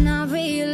and I realize